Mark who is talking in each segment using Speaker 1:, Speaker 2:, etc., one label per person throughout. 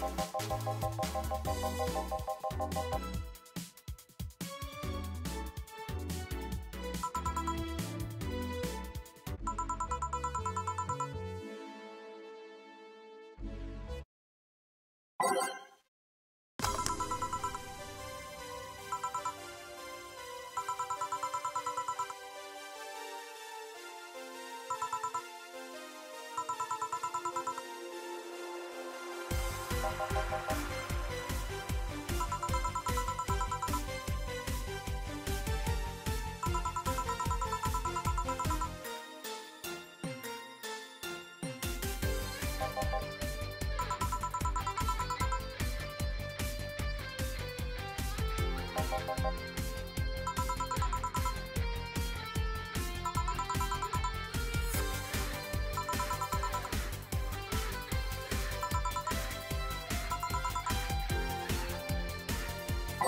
Speaker 1: Thank you.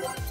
Speaker 1: you